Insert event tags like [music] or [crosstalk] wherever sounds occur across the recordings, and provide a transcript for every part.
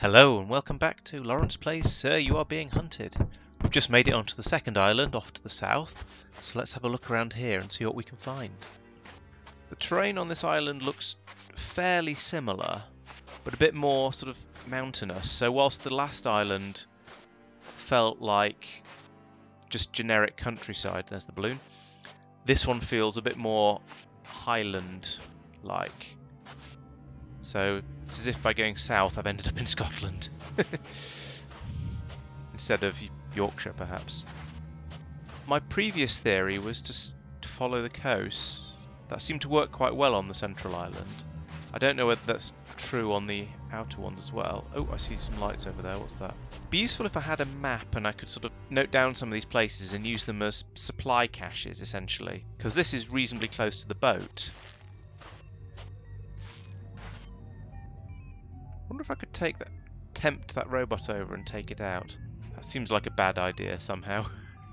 Hello and welcome back to Laurence Plays Sir You Are Being Hunted. We've just made it onto the second island off to the south, so let's have a look around here and see what we can find. The terrain on this island looks fairly similar, but a bit more sort of mountainous. So whilst the last island felt like just generic countryside, there's the balloon, this one feels a bit more highland-like. So it's as if by going south I've ended up in Scotland. [laughs] Instead of Yorkshire, perhaps. My previous theory was to, to follow the coast. That seemed to work quite well on the central island. I don't know whether that's true on the outer ones as well. Oh, I see some lights over there. What's that? Be useful if I had a map and I could sort of note down some of these places and use them as supply caches, essentially. Because this is reasonably close to the boat. Wonder if I could take that, tempt that robot over and take it out. That seems like a bad idea somehow.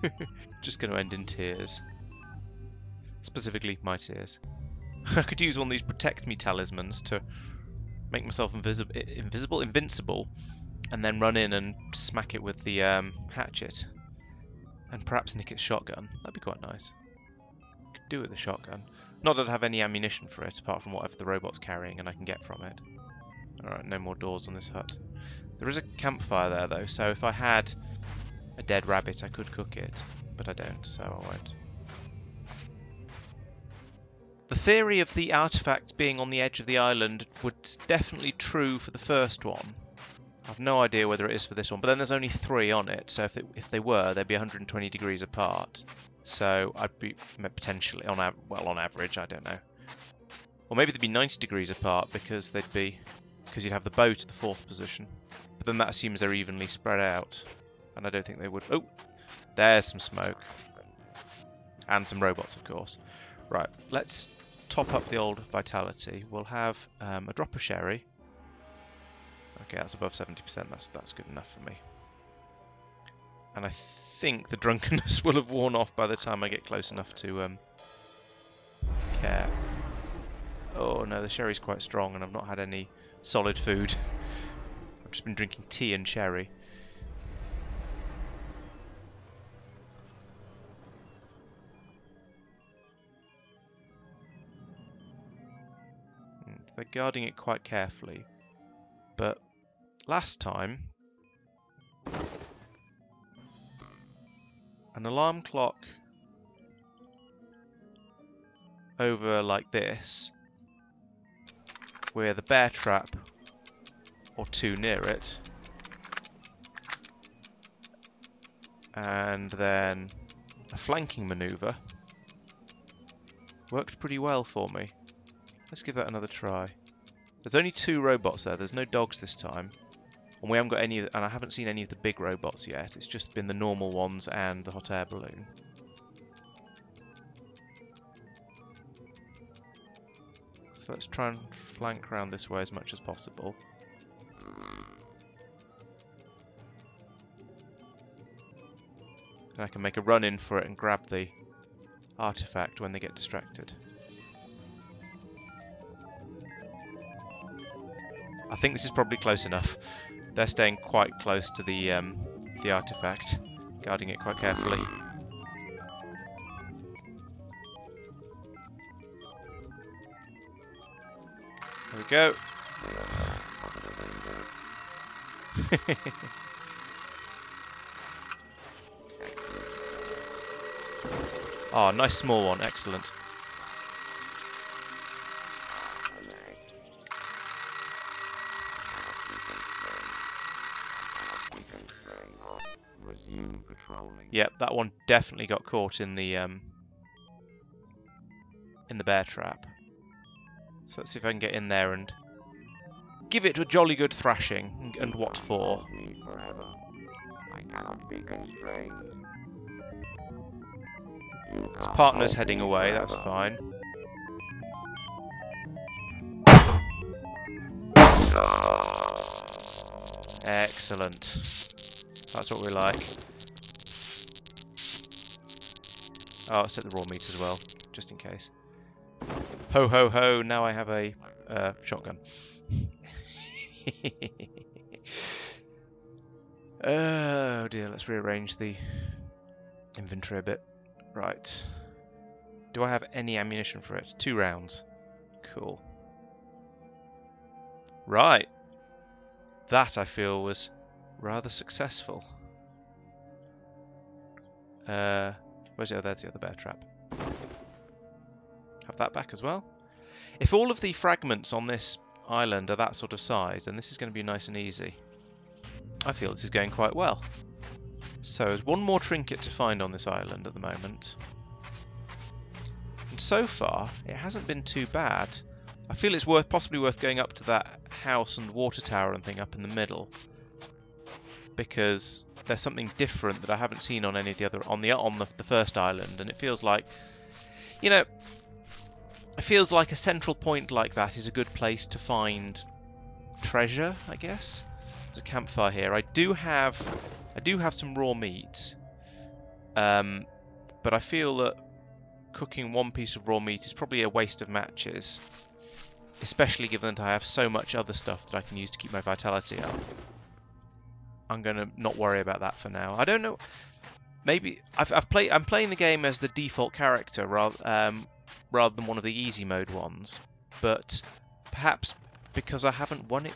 [laughs] Just going to end in tears. Specifically, my tears. [laughs] I could use one of these protect me talismans to make myself invisible, invisible, invincible, and then run in and smack it with the um, hatchet, and perhaps nick its shotgun. That'd be quite nice. Could do with a shotgun. Not that I have any ammunition for it, apart from whatever the robot's carrying and I can get from it. Alright, no more doors on this hut. There is a campfire there though, so if I had a dead rabbit I could cook it, but I don't, so I won't. The theory of the artifact being on the edge of the island was definitely true for the first one. I've no idea whether it is for this one, but then there's only three on it, so if, it, if they were, they'd be 120 degrees apart. So I'd be potentially, on well, on average, I don't know. Or maybe they'd be 90 degrees apart because they'd be because you'd have the boat at the fourth position. But then that assumes they're evenly spread out. And I don't think they would. Oh, there's some smoke. And some robots, of course. Right, let's top up the old vitality. We'll have um, a drop of sherry. Okay, that's above 70%. That's, that's good enough for me. And I think the [laughs] drunkenness will have worn off by the time I get close enough to um, care. Oh no, the sherry's quite strong and I've not had any solid food. I've just been drinking tea and sherry. Hmm, they're guarding it quite carefully. But last time, an alarm clock over like this with the bear trap or two near it. And then a flanking maneuver. Worked pretty well for me. Let's give that another try. There's only two robots there, there's no dogs this time. And we haven't got any, and I haven't seen any of the big robots yet. It's just been the normal ones and the hot air balloon. So let's try and flank around this way as much as possible. And I can make a run in for it and grab the artifact when they get distracted. I think this is probably close enough. They're staying quite close to the um, the artifact, guarding it quite carefully. There we go. oh, [laughs] nice small one. Excellent. Yep, that one definitely got caught in the um, in the bear trap. So let's see if I can get in there and give it a jolly good thrashing. And what for? His partner's heading away, that's fine. Excellent. That's what we like. Oh, set the raw meat as well, just in case. Ho ho ho, now I have a uh, shotgun. [laughs] Oh dear, let's rearrange the inventory a bit. Right. Do I have any ammunition for it? Two rounds. Cool. Right. That, I feel, was rather successful. Uh, where's the other? There's the other bear trap. Have that back as well. If all of the fragments on this island are that sort of size, then this is going to be nice and easy. I feel this is going quite well. So there's one more trinket to find on this island at the moment. And so far, it hasn't been too bad. I feel it's worth possibly worth going up to that house and water tower and thing up in the middle. Because there's something different that I haven't seen on any of the other on the on the, the first island, and it feels like, you know, it feels like a central point like that is a good place to find treasure, I guess. There's a campfire here. I do have, I do have some raw meat, um, but I feel that cooking one piece of raw meat is probably a waste of matches, especially given that I have so much other stuff that I can use to keep my vitality up. I'm gonna not worry about that for now. I don't know. Maybe I've, I've played. I'm playing the game as the default character rather um, rather than one of the easy mode ones. But perhaps because I haven't won it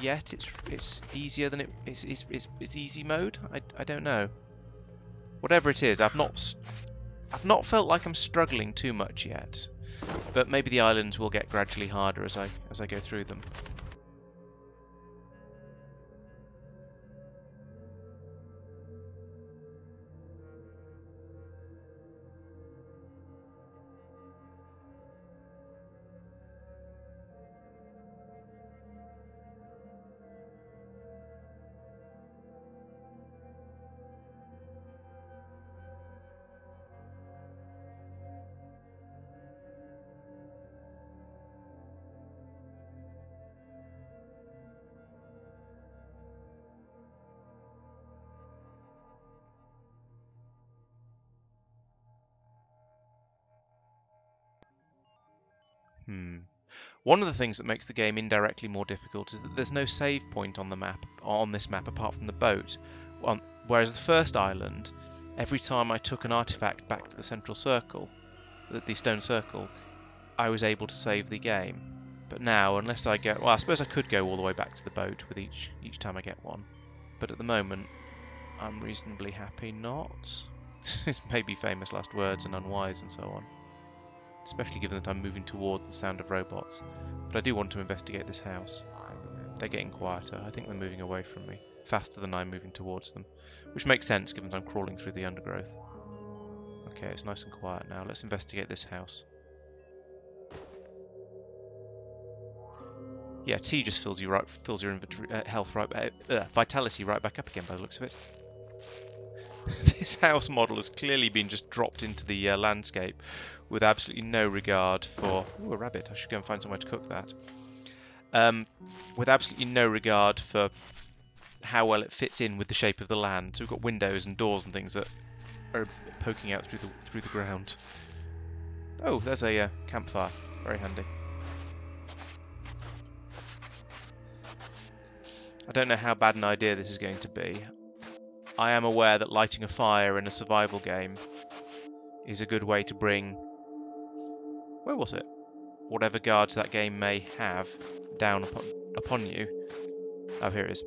yet, it's it's easier than it it's it's, it's, it's easy mode. I, I don't know. Whatever it is, I've not I've not felt like I'm struggling too much yet. But maybe the islands will get gradually harder as I as I go through them. Hmm. One of the things that makes the game indirectly more difficult is that there's no save point on the map on this map apart from the boat. whereas the first island, every time I took an artifact back to the central circle, the stone circle, I was able to save the game. But now, unless I get, well, I suppose I could go all the way back to the boat with each each time I get one. But at the moment, I'm reasonably happy not. [laughs] it's maybe famous last words and unwise and so on especially given that I'm moving towards the sound of robots. But I do want to investigate this house. They're getting quieter. I think they're moving away from me, faster than I'm moving towards them, which makes sense given that I'm crawling through the undergrowth. Okay, it's nice and quiet now. Let's investigate this house. Yeah, tea just fills you right, fills your inventory, uh, health right, uh, uh, vitality right back up again by the looks of it. [laughs] this house model has clearly been just dropped into the uh, landscape with absolutely no regard for... Ooh, a rabbit. I should go and find somewhere to cook that. Um, with absolutely no regard for how well it fits in with the shape of the land. So we've got windows and doors and things that are poking out through the through the ground. Oh, there's a uh, campfire. Very handy. I don't know how bad an idea this is going to be. I am aware that lighting a fire in a survival game is a good way to bring... Where was it? Whatever guards that game may have down upon, upon you. Oh, here it is.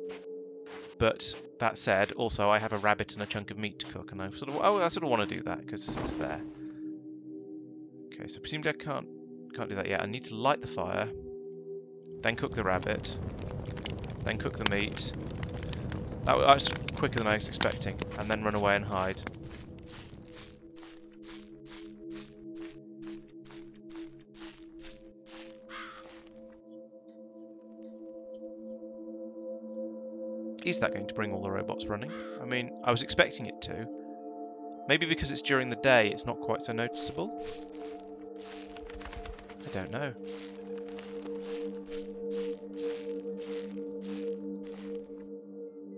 But that said, also I have a rabbit and a chunk of meat to cook, and I sort of oh I sort of want to do that because it's there. Okay, so presumably I can't can't do that yet. I need to light the fire, then cook the rabbit, then cook the meat, that was quicker than I was expecting, and then run away and hide. Is that going to bring all the robots running? I mean, I was expecting it to. Maybe because it's during the day, it's not quite so noticeable? I don't know.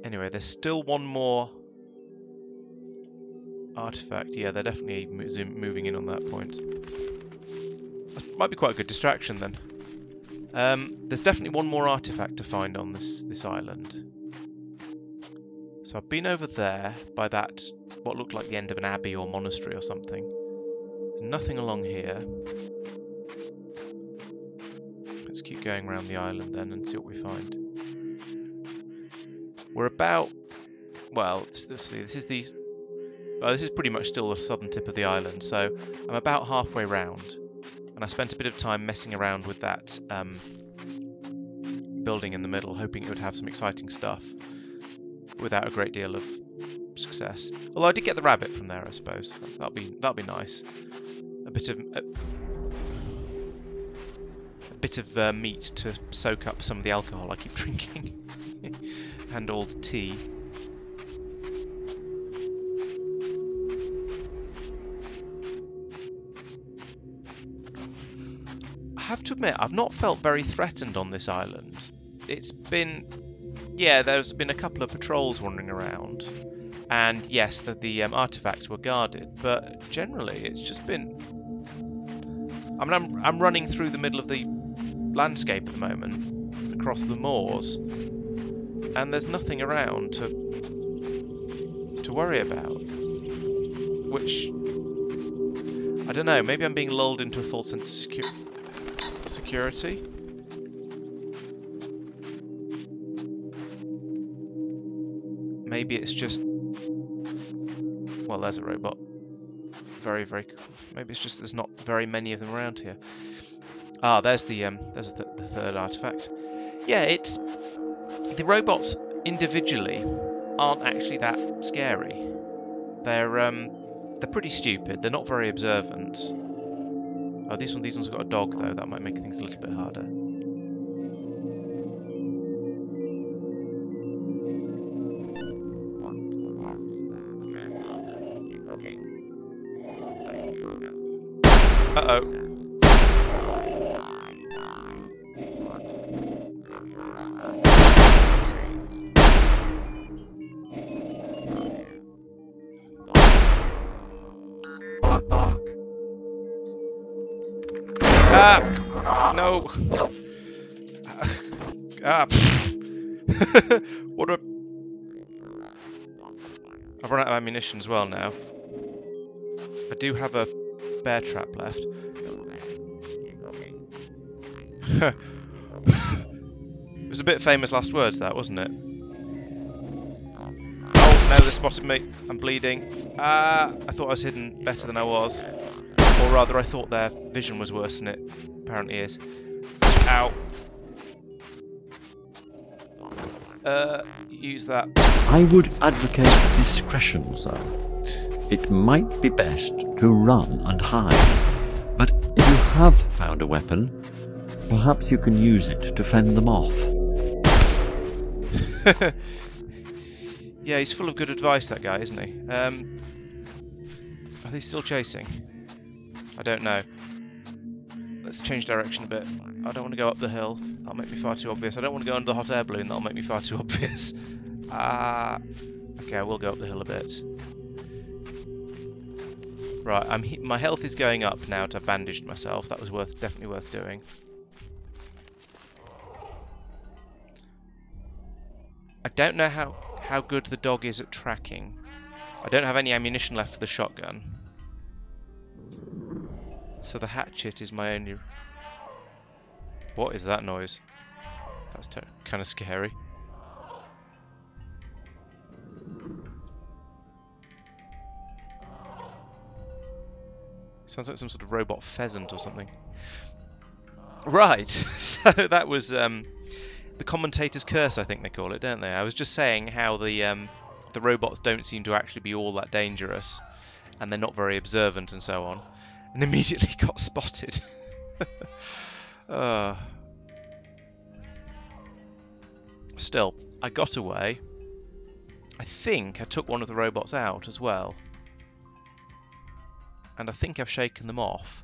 Anyway, there's still one more artifact. Yeah, they're definitely moving in on that point. That might be quite a good distraction then. Um, there's definitely one more artifact to find on this this island. So I've been over there by that, what looked like the end of an abbey or monastery or something. There's nothing along here. Let's keep going around the island then and see what we find. We're about, well, let's see, this is the, well, this is pretty much still the southern tip of the island, so I'm about halfway round. And I spent a bit of time messing around with that um, building in the middle, hoping it would have some exciting stuff, without a great deal of success. Although I did get the rabbit from there, I suppose. That'll be that'll be nice. A bit of a, a bit of uh, meat to soak up some of the alcohol I keep [laughs] drinking, and tea. I have to admit, I've not felt very threatened on this island. It's been, yeah, there's been a couple of patrols wandering around, and yes, the, the um, artifacts were guarded, but generally it's just been. I mean, I'm I'm running through the middle of the landscape at the moment, across the moors, and there's nothing around to to worry about, which I don't know. Maybe I'm being lulled into a false sense of security security. Maybe it's just... Well, there's a robot. Very, very... Maybe it's just there's not very many of them around here. Ah, there's the um, there's the, the third artifact. Yeah, it's... The robots individually aren't actually that scary. They're um, they're pretty stupid. They're not very observant. Oh, these one, these ones have got a dog though. That might make things a little bit harder. Uh oh. Ah! No! Ah! [laughs] what a... I've run out of ammunition as well now. I do have a bear trap left. [laughs] it was a bit famous last words that, wasn't it? Oh, no, they spotted me. I'm bleeding. Ah, I thought I was hidden better than I was. Or rather, I thought their vision was worse than it apparently is. Ow. Uh, use that. I would advocate discretion, sir. It might be best to run and hide. But if you have found a weapon, perhaps you can use it to fend them off. [laughs] yeah, he's full of good advice, that guy, isn't he? Um, are they still chasing? I don't know. Let's change direction a bit. I don't want to go up the hill. That'll make me far too obvious. I don't want to go under the hot air balloon. That'll make me far too [laughs] obvious. Ah, uh, okay, I will go up the hill a bit. Right, I'm my health is going up now to bandaged myself. That was worth definitely worth doing. I don't know how how good the dog is at tracking. I don't have any ammunition left for the shotgun. So the hatchet is my only... What is that noise? That's kind of scary. Sounds like some sort of robot pheasant or something. Right, [laughs] so that was um, the commentator's curse, I think they call it, don't they? I was just saying how the um, the robots don't seem to actually be all that dangerous, and they're not very observant and so on and immediately [laughs] got spotted. [laughs] uh. Still, I got away. I think I took one of the robots out as well. And I think I've shaken them off.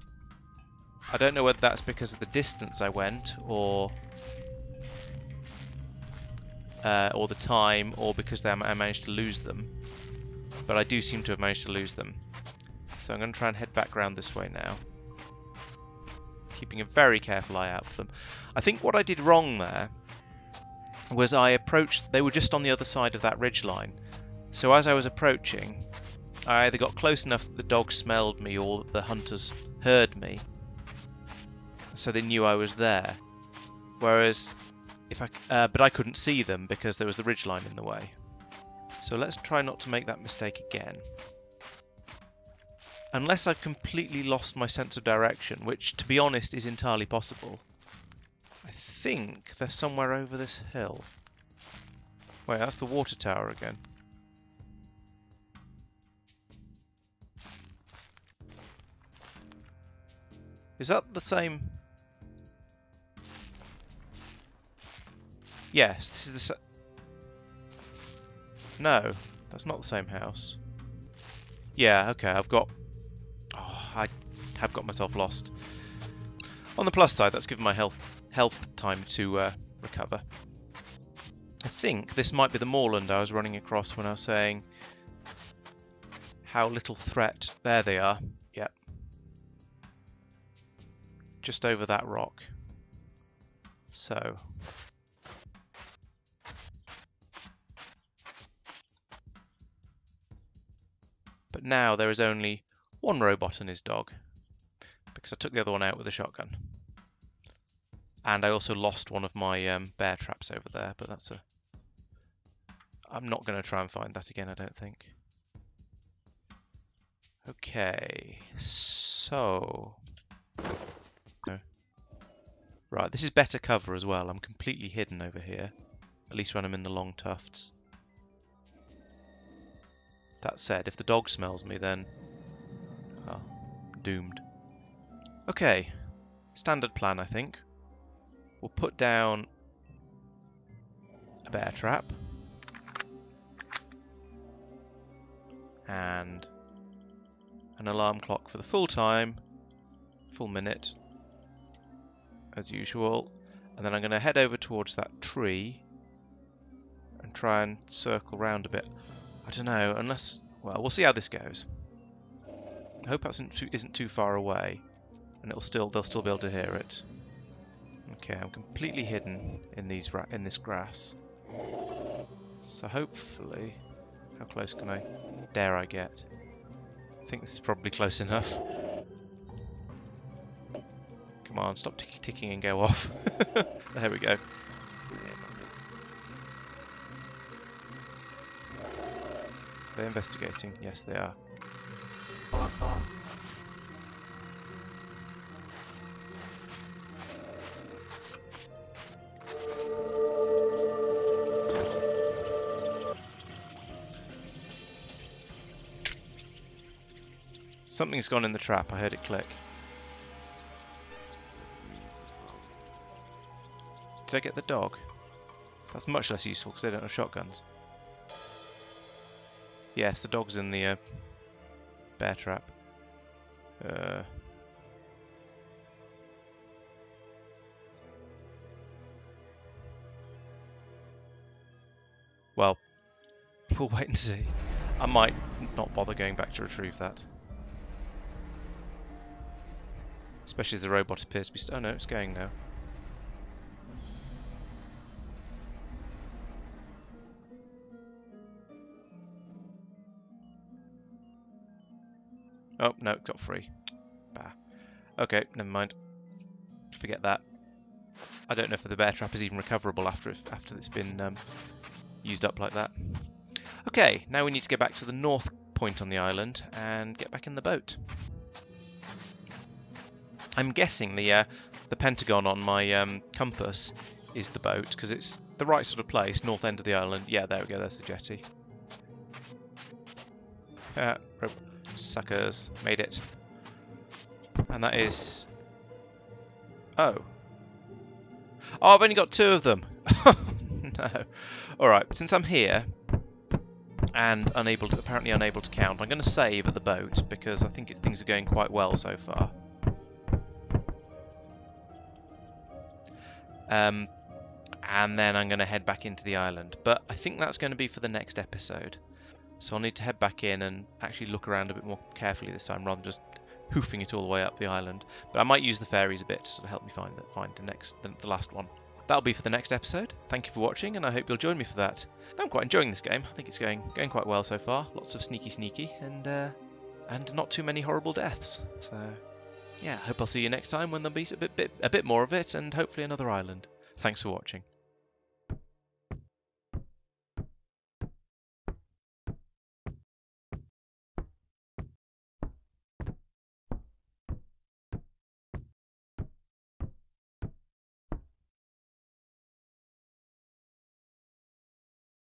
I don't know whether that's because of the distance I went, or uh, or the time, or because I managed to lose them. But I do seem to have managed to lose them. So I'm going to try and head back around this way now. Keeping a very careful eye out for them. I think what I did wrong there was I approached, they were just on the other side of that ridge line. So as I was approaching, I either got close enough that the dog smelled me or the hunters heard me. So they knew I was there. Whereas, if I, uh, but I couldn't see them because there was the ridge line in the way. So let's try not to make that mistake again. Unless I've completely lost my sense of direction, which to be honest is entirely possible. I think they're somewhere over this hill. Wait, that's the water tower again. Is that the same? Yes, this is the. No, that's not the same house. Yeah, okay, I've got... Have got myself lost. On the plus side, that's given my health health time to uh, recover. I think this might be the moorland I was running across when I was saying how little threat. There they are. Yep. Just over that rock. So. But now there is only one robot and his dog because I took the other one out with a shotgun. And I also lost one of my um, bear traps over there, but that's a... I'm not going to try and find that again, I don't think. Okay, so... Right, this is better cover as well. I'm completely hidden over here. At least when I'm in the long tufts. That said, if the dog smells me, then... Oh, doomed. Okay, standard plan, I think. We'll put down a bear trap. And an alarm clock for the full time, full minute, as usual. And then I'm going to head over towards that tree and try and circle round a bit. I don't know, unless... Well, we'll see how this goes. I hope that isn't too, isn't too far away, and it'll still they'll still be able to hear it. Okay, I'm completely hidden in these in this grass. So hopefully, how close can I dare I get? I think this is probably close enough. Come on, stop tick ticking and go off. [laughs] there we go. They're investigating. Yes, they are. Something's gone in the trap, I heard it click. Did I get the dog? That's much less useful because they don't have shotguns. Yes, the dog's in the uh, bear trap. Uh, well, [laughs] we'll wait and see. I might not bother going back to retrieve that. Especially as the robot appears to be... oh no, it's going now. Oh, no, got free. Bah. Okay, never mind. Forget that. I don't know if the bear trap is even recoverable after it, after it's been um, used up like that. Okay, now we need to get back to the north point on the island and get back in the boat. I'm guessing the uh, the pentagon on my um, compass is the boat because it's the right sort of place, north end of the island. Yeah, there we go. There's the jetty. Uh, suckers, made it. And that is. Oh. Oh, I've only got two of them. [laughs] no. All right. Since I'm here and unable to, apparently unable to count, I'm going to save at the boat because I think it, things are going quite well so far. Um, and then I'm going to head back into the island. But I think that's going to be for the next episode. So I'll need to head back in and actually look around a bit more carefully this time rather than just hoofing it all the way up the island. But I might use the fairies a bit to help me find the, find the next, the, the last one. that'll be for the next episode. Thank you for watching, and I hope you'll join me for that. I'm quite enjoying this game. I think it's going going quite well so far. Lots of sneaky sneaky, and uh, and not too many horrible deaths. So yeah, hope I'll see you next time when there'll be a bit, bit a bit more of it, and hopefully another island. Thanks for watching.